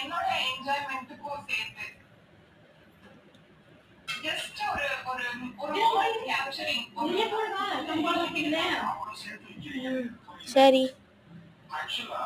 என்னோட என்ஜாய்மெண்ட்டுக்கும் சேர்த்து. ஜஸ்ட் ஒரு ஒரு ஒரு மொமெண்ட் கேப்சரிங் நீங்க சரி. ஆக்சுவலா